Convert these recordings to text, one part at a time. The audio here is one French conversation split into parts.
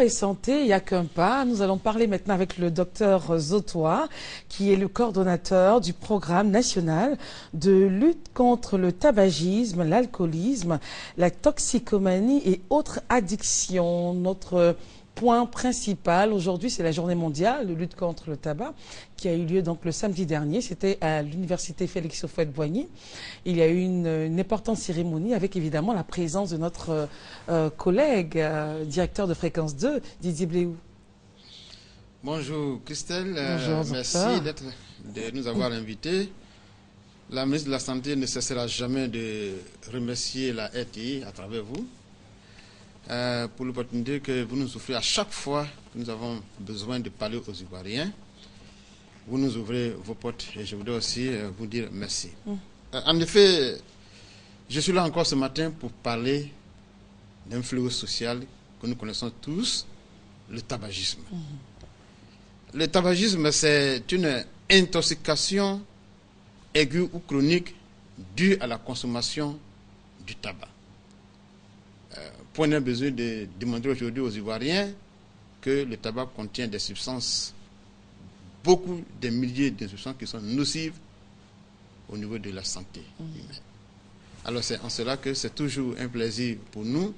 et santé, il n'y a qu'un pas. Nous allons parler maintenant avec le docteur Zotoa, qui est le coordonnateur du programme national de lutte contre le tabagisme, l'alcoolisme, la toxicomanie et autres addictions. Notre point principal aujourd'hui, c'est la journée mondiale de lutte contre le tabac qui a eu lieu donc le samedi dernier. C'était à l'université Félix Houphouët-Boigny. Il y a eu une, importante cérémonie avec évidemment la présence de notre euh, euh, collègue, euh, directeur de Fréquence 2, Didier Bléou. Bonjour Christelle, merci de nous avoir invités. La ministre de la Santé ne cessera jamais de remercier la RTI à travers vous euh, pour l'opportunité que vous nous offrez à chaque fois que nous avons besoin de parler aux Ivoiriens. Vous nous ouvrez vos portes et je voudrais aussi euh, vous dire merci. Mm. Euh, en effet, je suis là encore ce matin pour parler d'un fléau social que nous connaissons tous, le tabagisme. Mm. Le tabagisme, c'est une intoxication aiguë ou chronique due à la consommation du tabac point n'a besoin de demander aujourd'hui aux Ivoiriens que le tabac contient des substances, beaucoup des milliers de substances qui sont nocives au niveau de la santé mm. humaine. Alors c'est en cela que c'est toujours un plaisir pour nous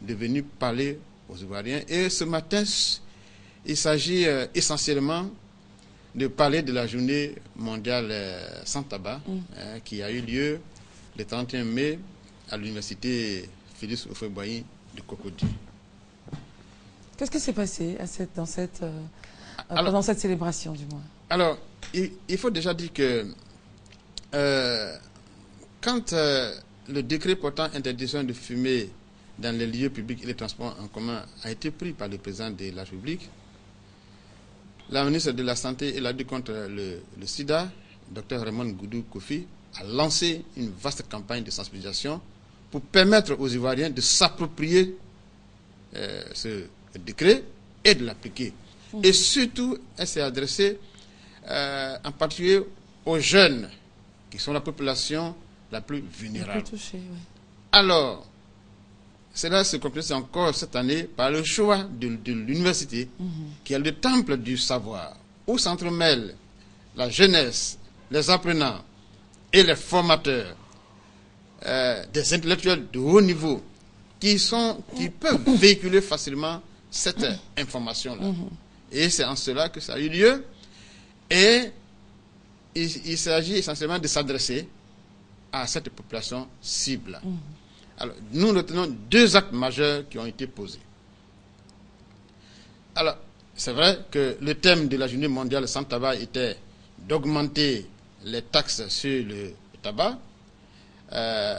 de venir parler aux Ivoiriens. Et ce matin, il s'agit euh, essentiellement de parler de la journée mondiale euh, sans tabac mm. hein, qui a eu lieu le 31 mai à l'université Félix Oufoué-Boigny de Cocody. Qu'est-ce qui s'est passé à cette, dans cette, euh, pendant cette célébration, du moins? Alors, il, faut déjà dire que euh, quand euh, le décret portant interdiction de fumer dans les lieux publics et les transports en commun a été pris par le président de la République, la ministre de la Santé et la lutte contre le, le sida, Dr Raymond Goudou Kofi, a lancé une vaste campagne de sensibilisation pour permettre aux Ivoiriens de s'approprier euh, ce décret et de l'appliquer. Mmh. Et surtout, elle s'est adressée euh, en particulier aux jeunes, qui sont la population la plus vulnérable. Alors, cela se complète encore cette année par le choix de, l'université, mmh. qui est le temple du savoir, où s'entremêlent la jeunesse, les apprenants et les formateurs euh, des intellectuels de haut niveau qui, sont, qui peuvent véhiculer facilement cette information-là. Et c'est en cela que ça a eu lieu. Et il, s'agit essentiellement de s'adresser à cette population cible. Mhm. Alors, nous retenons deux actes majeurs qui ont été posés. Alors, c'est vrai que le thème de la journée mondiale sans tabac était d'augmenter les taxes sur le tabac euh,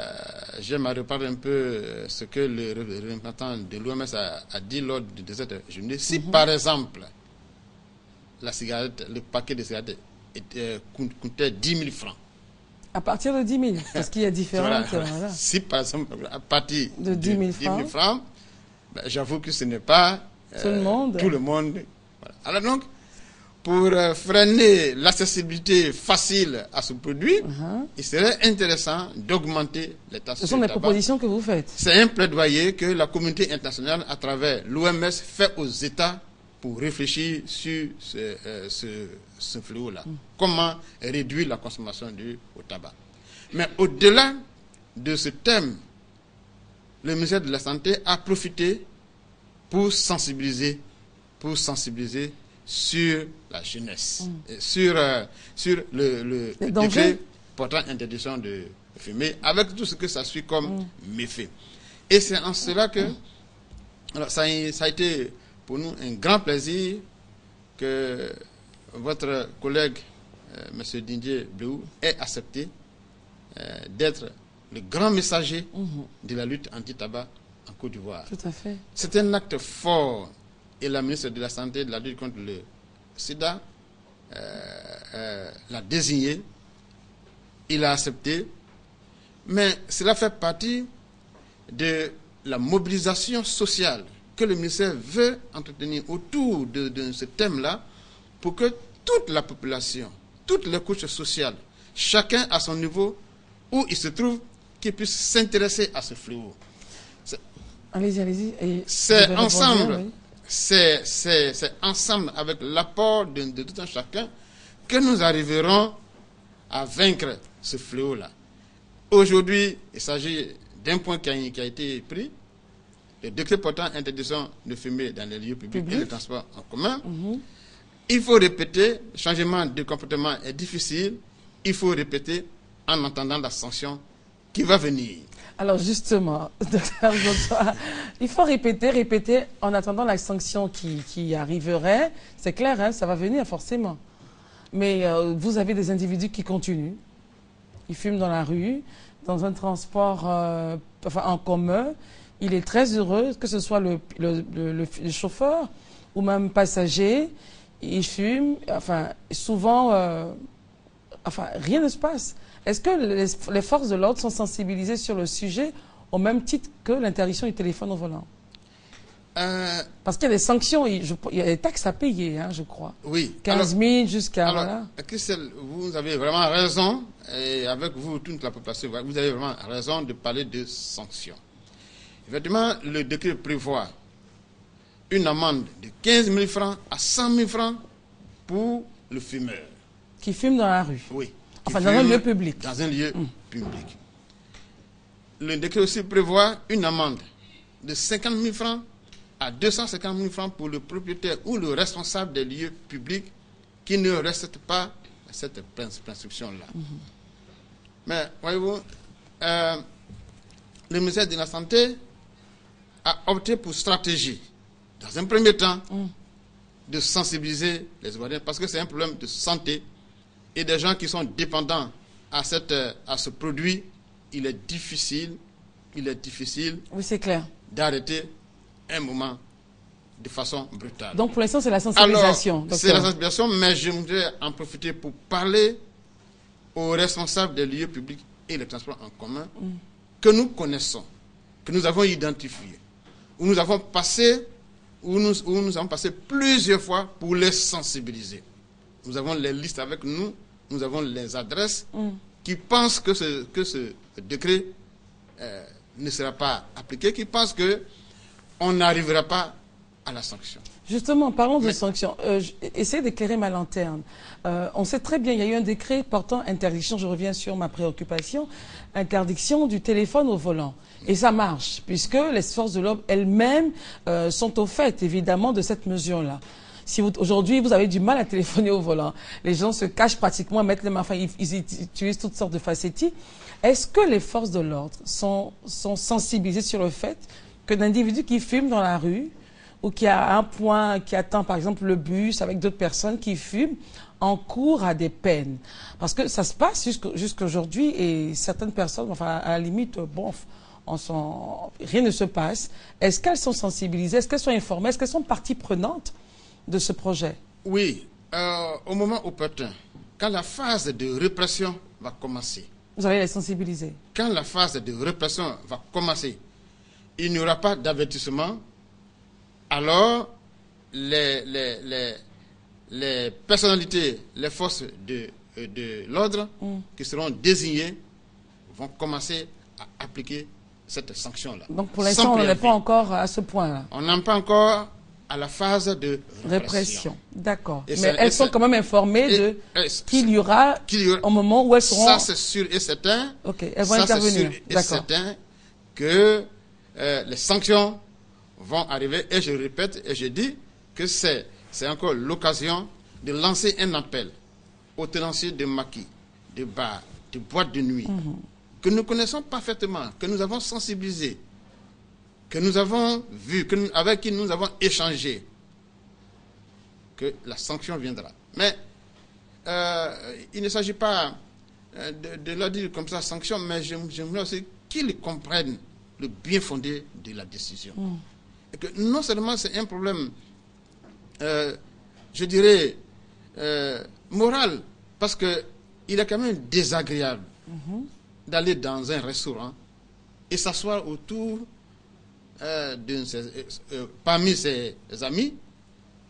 J'aime reparler un peu euh, ce que le représentant de l'OMS a, dit lors de cette journée. Si mhm. par exemple, la cigarette, le paquet de cigarettes était, coûtait 10 000 francs. À partir de 10 000 Parce qu'il y a différentes. Si par exemple, à partir de 10 000 francs, ben, j'avoue que ce n'est pas tout le monde. Tout le monde. Alors donc, pour euh, freiner l'accessibilité facile à ce produit, uh-huh. il serait intéressant d'augmenter les taxes. Ce sont des propositions que vous faites. C'est un plaidoyer que la communauté internationale, à travers l'OMS, fait aux États pour réfléchir sur ce, euh, fléau-là. Mm. Comment réduire la consommation du au tabac. Mais au-delà de ce thème, le ministère de la Santé a profité pour sensibiliser, pour sensibiliser sur la jeunesse, mm. sur, euh, sur le, le, décret portant interdiction de fumer, avec tout ce que ça suit comme mm. méfait. Et c'est en cela que alors ça, ça, a été pour nous un grand plaisir que votre collègue, euh, M. Didier Bleu, ait accepté euh, d'être le grand messager mm-hmm. de la lutte anti-tabac en Côte d'Ivoire. Tout à fait. C'est un acte fort et la ministre de la Santé de la lutte contre le sida euh, euh, l'a désigné, il a accepté, mais cela fait partie de la mobilisation sociale que le ministère veut entretenir autour de, de ce thème-là pour que toute la population, toutes les couches sociales, chacun à son niveau où il se trouve, qui puisse s'intéresser à ce fléau. Allez-y, allez-y. C'est ensemble, c'est ensemble avec l'apport de, de, tout un chacun que nous arriverons à vaincre ce fléau-là. Aujourd'hui, il s'agit d'un point qui a, qui a, été pris, le décret portant interdiction de fumer dans les lieux publics et le transport en commun. Mhm. Il faut répéter, le changement de comportement est difficile, il faut répéter en entendant la sanction qui va venir. Alors justement, il faut répéter, répéter en attendant la sanction qui, arriverait. C'est clair, hein, ça va venir forcément. Mais euh, vous avez des individus qui continuent. Ils fument dans la rue, dans un transport euh, en commun. Il est très heureux, que ce soit le, chauffeur ou même passager. Il fume. Enfin, souvent, euh, enfin, rien ne se passe. Est-ce que les, forces de l'ordre sont sensibilisées sur le sujet au même titre que l'interdiction du téléphone au volant? Euh, Parce qu'il y a des sanctions, il, y a des taxes à payer, hein, je crois. Oui. 15 000 jusqu'à... Voilà. Christelle, vous avez vraiment raison, et avec vous, toute la population, vous avez vraiment raison de parler de sanctions. Effectivement, le décret prévoit une amende de 15 000 francs à 100 000 francs pour le fumeur. Qui fume dans la rue Oui. Enfin, dans un lieu public. Dans un lieu hum. public. Le décret aussi prévoit une amende de 50 000 francs à 250 000 francs pour le propriétaire ou le responsable des lieux publics qui ne respecte pas cette prescription-là. Hum. Mais, voyez-vous, euh, le ministère de la Santé a opté pour stratégie, dans un premier temps, hum. de sensibiliser les Ivoiriens parce que c'est un problème de santé et des gens qui sont dépendants à, cette, à ce produit, il est difficile, il est difficile oui, c'est clair. d'arrêter un moment de façon brutale. Donc pour l'instant, c'est la sensibilisation. C'est la sensibilisation, mais je voudrais en profiter pour parler aux responsables des lieux publics et les transports en commun mm. que nous connaissons, que nous avons identifiés, où nous avons passé, où nous, où nous avons passé plusieurs fois pour les sensibiliser. Nous avons les listes avec nous nous avons les adresses mm. qui pensent que ce, que ce décret euh, ne sera pas appliqué, qui pensent qu'on n'arrivera pas à la sanction. Justement, parlons de sanctions. Euh, essayez d'éclairer ma lanterne. Euh, on sait très bien, il y a eu un décret portant interdiction, je reviens sur ma préoccupation, interdiction du téléphone au volant. Et ça marche, puisque les forces de l'ordre elles-mêmes sont au fait, évidemment, de cette mesure-là. Si aujourd'hui, vous avez du mal à téléphoner au volant, les gens se cachent pratiquement, mettent les mains, enfin, ils, utilisent toutes sortes de facettis. Est-ce que les forces de l'ordre sont, sont sensibilisées sur le fait qu'un individu qui fume dans la rue ou qui a un point, qui attend par exemple le bus avec d'autres personnes qui fument, en cours à des peines? Parce que ça se passe jusqu'à et certaines personnes, enfin, à la limite, bon, on rien ne se passe. Est-ce qu'elles sont sensibilisées? Est-ce qu'elles sont informées? Est-ce qu'elles sont partie prenante de ce projet Oui, euh, au moment opportun, quand la phase de répression va commencer. Vous allez les sensibiliser. Quand la phase de répression va commencer, il n'y aura pas d'avertissement, alors les, les, les, personnalités, les forces de, de l'ordre mm. qui seront désignées vont commencer à appliquer cette sanction-là. Donc pour l'instant, on n'est pas encore à ce point-là. On n'a pas encore à la phase de répression. D'accord. Mais elles sont quand même informées de qu'il y aura au moment où elles seront... Ça, c'est sûr et certain. Ok, elles vont intervenir. C'est certain que euh, les sanctions vont arriver. Et je répète et je dis que c'est encore l'occasion de lancer un appel aux tenanciers de maquis, de bars, de boîtes de nuit, mhm. que nous connaissons parfaitement, que nous avons sensibilisé que nous avons vu, que avec qui nous avons échangé, que la sanction viendra. Mais euh, il ne s'agit pas euh, de, leur dire comme ça sanction, mais j'aimerais aussi qu'ils comprennent le bien fondé de la décision. Mm. Et que non seulement c'est un problème, euh, je dirais, moral, parce qu'il est quand même désagréable mm-hmm. d'aller dans un restaurant et s'asseoir autour euh, euh, parmi ses amis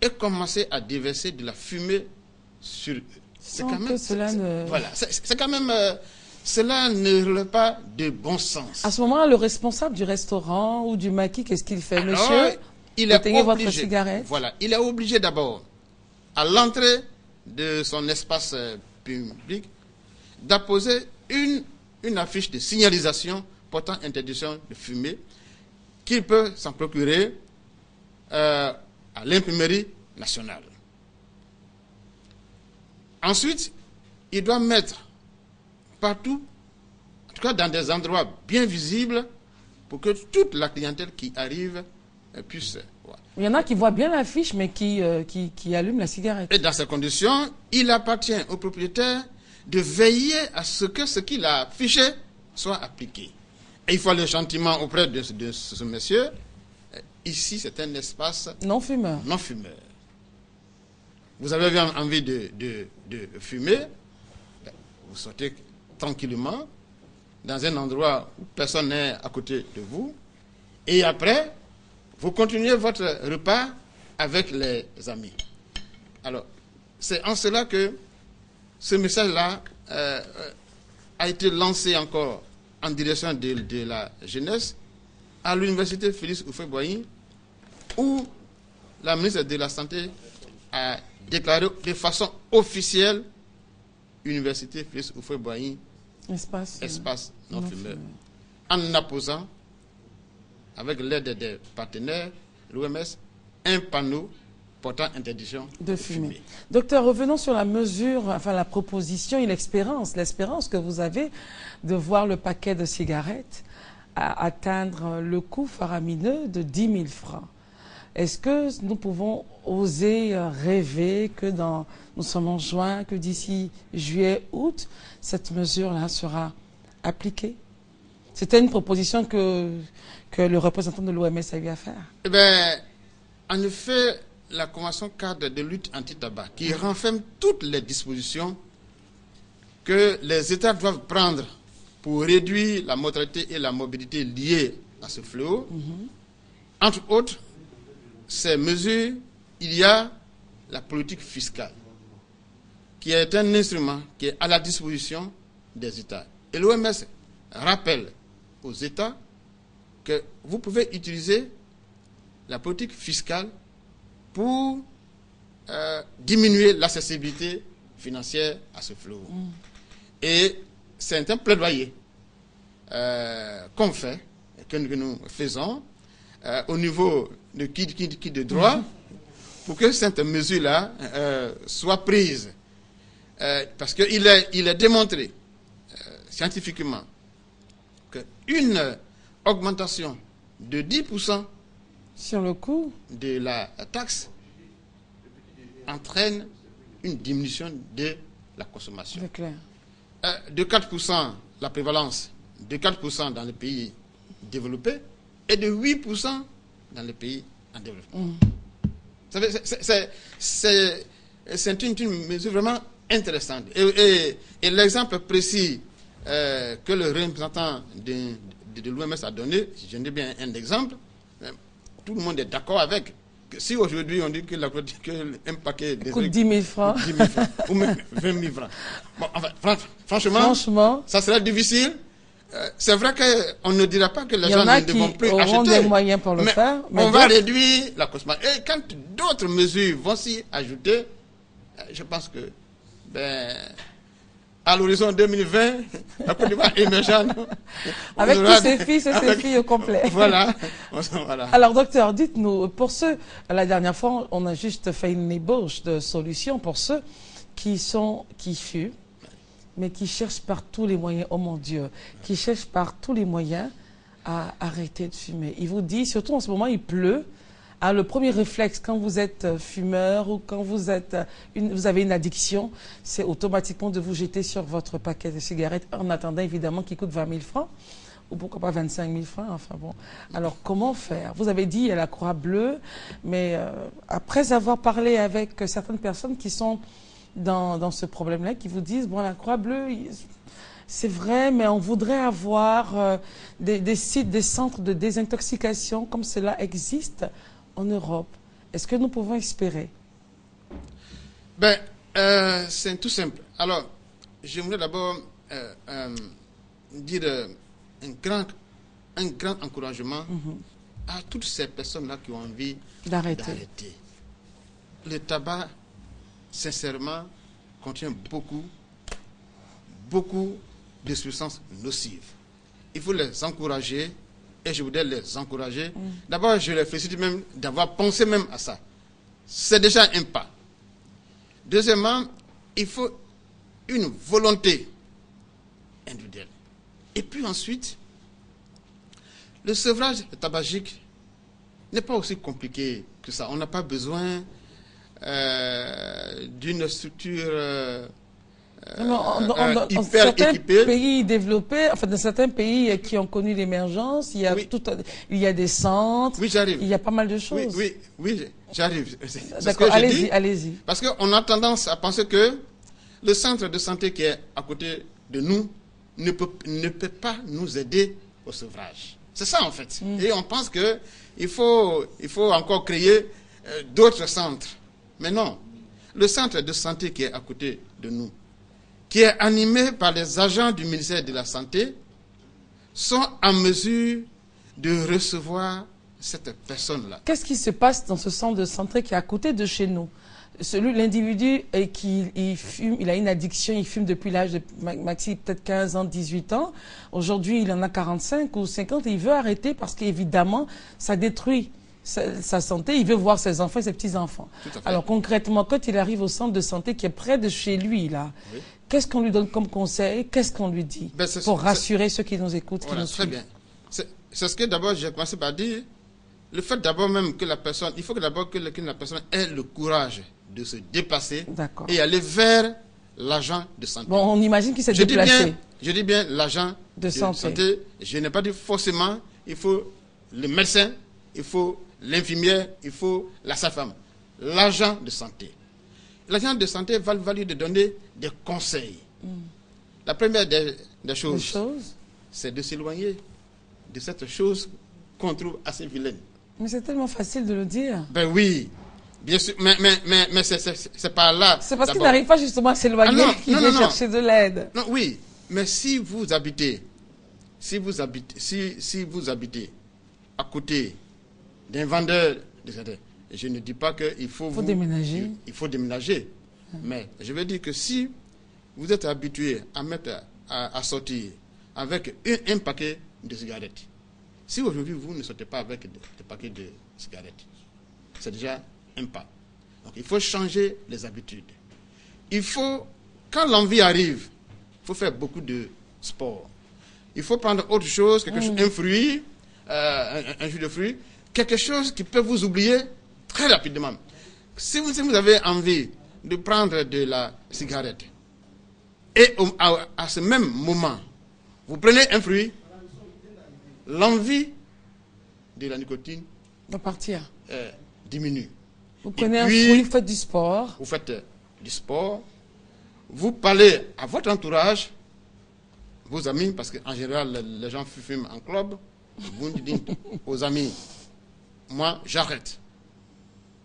et commencer à déverser de la fumée sur C'est quand même, cela ne... Voilà, c'est quand même... Euh, cela ne relève pas de bon sens. À ce moment-là, le responsable du restaurant ou du maquis, qu'est-ce qu'il fait, monsieur il est obligé, votre cigarette. Voilà, il est obligé d'abord, à l'entrée de son espace euh, public, d'apposer une, une affiche de signalisation portant interdiction de fumer qu'il peut s'en procurer euh, à l'imprimerie nationale. Ensuite, il doit mettre partout, en tout cas dans des endroits bien visibles, pour que toute la clientèle qui arrive euh, puisse voir. Il y en a qui voient bien l'affiche, mais qui, euh, qui, qui allument la cigarette. Et dans ces conditions, il appartient au propriétaire de veiller à ce que ce qu'il a affiché soit appliqué. Et il faut aller gentiment auprès de, ce monsieur. Euh, ici, c'est un espace non fumeur. Non fumeur. Vous avez envie de, de, de fumer, vous sortez tranquillement dans un endroit où personne n'est à côté de vous. Et après, vous continuez votre repas avec les amis. Alors, c'est en cela que ce message-là euh, a été lancé encore en direction de, la jeunesse à l'université Félix Houphouët-Boigny, où la ministre de la Santé a déclaré de façon officielle Université Félix Houphouët-Boigny espace, espace non, fumeur, en apposant, avec l'aide des partenaires, l'OMS, un panneau portant interdiction de, fumer. Docteur, revenons sur la mesure, enfin la proposition et l'expérience, l'espérance que vous avez de voir le paquet de cigarettes atteindre le coût faramineux de 10 000 francs. Est-ce que nous pouvons oser rêver que dans, nous sommes en juin, que d'ici juillet, août, cette mesure-là sera appliquée? C'était une proposition que, que le représentant de l'OMS a eu à faire. Eh bien, en effet, la Convention cadre de lutte anti-tabac, qui renferme toutes les dispositions que les États doivent prendre pour réduire la mortalité et la mobilité liées à ce fléau. Mhm. Entre autres, ces mesures, il y a la politique fiscale, qui est un instrument qui est à la disposition des États. Et l'OMS rappelle aux États que vous pouvez utiliser la politique fiscale pour euh, diminuer l'accessibilité financière à ce flot. Mm. Et c'est un plaidoyer euh, qu'on fait, que nous faisons euh, au niveau de qui, qui, de droit, mm-hmm. pour que cette mesure-là soit prise. parce qu'il est, il est démontré scientifiquement qu'une augmentation de 10% sur le coût de la taxe entraîne une diminution de la consommation. Clair. Euh, de 4%, la prévalence de 4% dans les pays développés et de 8% dans les pays en développement. Mm. C'est une, mesure vraiment intéressante. Et, l'exemple précis euh, que le représentant de, de l'OMS a donné, je dis bien un exemple, tout le monde est d'accord avec. si aujourd'hui on dit que, la, un paquet de coûte 10 000 francs, 10 000 francs ou même 20 000 francs, bon, enfin, franchement, franchement, ça sera difficile. Euh, c'est vrai qu'on ne dira pas que les gens ne devront plus acheter. des moyens pour le faire. Mais on va réduire la consommation. Et quand d'autres mesures vont s'y ajouter, euh, je pense que ben, à l'horizon 2020, la Côte d'Ivoire émergente. Avec tous ses fils et ses filles au complet. Voilà. Alors, docteur, dites-nous, pour ceux, la dernière fois, on a juste fait une ébauche de solutions pour ceux qui sont, qui fument, mais qui cherchent par tous les moyens, oh mon Dieu, qui cherchent par tous les moyens à arrêter de fumer. Il vous dit, surtout en ce moment, il pleut, le premier réflexe quand vous êtes euh, fumeur ou quand vous, êtes euh, vous avez une addiction, c'est automatiquement de vous jeter sur votre paquet de cigarettes en attendant évidemment qu'il coûte 20 000 francs ou pourquoi pas 25 000 francs. Enfin bon. Alors comment faire? Vous avez dit il y a la Croix Bleue, mais euh, après avoir parlé avec certaines personnes qui sont dans, dans ce problème-là, qui vous disent bon la Croix Bleue. c'est vrai, mais on voudrait avoir des, des, sites, des centres de désintoxication comme cela existe en Europe Est-ce que nous pouvons espérer? Ben, euh, C'est tout simple. Alors, j'aimerais d'abord euh, euh, dire un, grand, un grand encouragement mhm. à toutes ces personnes-là qui ont envie d'arrêter. Le tabac, sincèrement, contient beaucoup, beaucoup de substances nocives. Il faut les encourager et je voudrais les encourager. D'abord, je les félicite même d'avoir pensé même à ça. C'est déjà un pas. Deuxièmement, il faut une volonté individuelle. Et puis ensuite, le sevrage tabagique n'est pas aussi compliqué que ça. On n'a pas besoin euh, d'une structure euh, dans, certains pays développés, enfin dans certains pays qui ont connu l'émergence, il y a tout, il y a des centres. Oui, j'arrive. Il y a pas mal de choses. Oui, oui, oui j'arrive. D'accord, allez-y, allez-y. Parce qu'on a tendance à penser que le centre de santé qui est à côté de nous ne peut, ne peut pas nous aider au sevrage. C'est ça en fait. Mm. Et on pense que il faut, il faut encore créer euh, d'autres centres. Mais non. Le centre de santé qui est à côté de nous qui est animé par les agents du ministère de la Santé, sont en mesure de recevoir cette personne-là. Qu'est-ce qui se passe dans ce centre de santé qui est à côté de chez nous? Celui l'individu qui il fume, il a une addiction, il fume depuis l'âge de maxi peut-être 15 ans, 18 ans. Aujourd'hui, il en a 45 ou 50 et il veut arrêter parce qu'évidemment, ça détruit sa, santé, il veut voir ses enfants et ses petits-enfants. Alors concrètement, quand il arrive au centre de santé qui est près de chez lui, là, Qu'est-ce qu'on lui donne comme conseil? Qu'est-ce qu'on lui dit ben, Pour rassurer ceux qui nous écoutent, qui nous Très bien. C'est ce que d'abord j'ai commencé par dire. Le fait d'abord même que la personne, il faut que d'abord que, la personne ait le courage de se déplacer et aller vers l'agent de santé. Bon, on imagine qu'il s'est déplacé. Dis bien, je dis bien l'agent de, santé. Je n'ai pas dit forcément, il faut le médecin, il faut l'infirmière, il faut la sa-femme. L'agent de santé l'agent de santé va, lui donner des conseils. Mm. La première des, choses, c'est de s'éloigner de cette chose qu'on trouve assez vilaine. Mais c'est tellement facile de le dire. Ben oui, bien sûr, mais, mais, mais, mais c'est pas là. C'est parce qu'il n'arrive pas justement à s'éloigner ah qu'il chercher de l'aide. Non, oui, mais si vous habitez, si vous habitez, si, si vous habitez à côté d'un vendeur de je ne dis pas qu'il faut, faut déménager. Il faut déménager. Mais je veux dire que si vous êtes habitué à mettre à, sortir avec un, paquet de cigarettes, si aujourd'hui vous ne sortez pas avec des, paquets de cigarettes, c'est déjà un pas. Donc il faut changer les habitudes. Il faut, quand l'envie arrive, il faut faire beaucoup de sport. Il faut prendre autre chose, quelque chose, mm. un fruit, euh, un, jus de fruits, quelque chose qui peut vous oublier très rapidement. Si vous, avez envie de prendre de la cigarette et à, ce même moment, vous prenez un fruit, l'envie de la nicotine va partir. Euh, diminue. Vous prenez un fruit, vous faites du sport. Vous faites du sport. Vous parlez à votre entourage, vos amis, parce qu'en général, les gens fument en club. Vous dites aux amis, moi, j'arrête.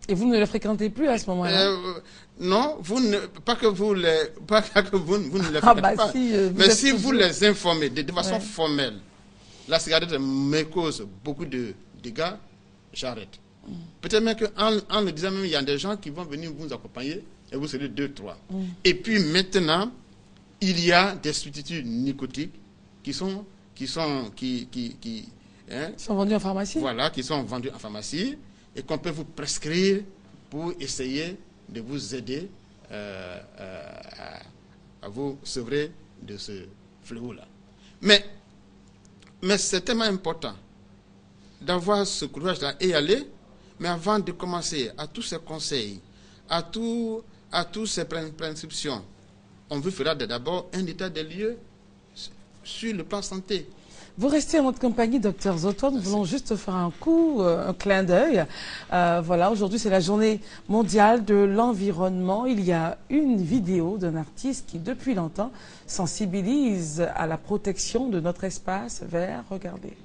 Et vous ne le fréquentez plus à ce moment-là euh, Non, vous ne, pas que vous, les, pas que vous, vous ne les ah, fréquentez bah pas. Euh, mais si vous les informez de, façon formelle, la cigarette me cause beaucoup de dégâts, j'arrête. Mm. Peut-être même qu'en en le disant même, il y a des gens qui vont venir vous accompagner et vous serez deux, trois. Mm. Et puis maintenant, il y a des substituts nicotiques qui sont, qui sont, qui, qui, qui, hein, sont vendus en pharmacie. Voilà, qui sont vendus en pharmacie et qu'on peut vous prescrire pour essayer de vous aider euh, euh, à, vous sevrer de ce fléau-là. Mais, mais c'est tellement important d'avoir ce courage-là et aller, mais avant de commencer à tous ces conseils, à, tout, à tous ces prescriptions, on vous fera d'abord un état des lieux sur le plan santé. Vous restez en notre compagnie, docteur Zoto. Nous voulons juste faire un coup, euh, un clin d'œil. Euh, voilà, aujourd'hui c'est la journée mondiale de l'environnement. Il y a une vidéo d'un artiste qui, depuis longtemps, sensibilise à la protection de notre espace vert. Regardez.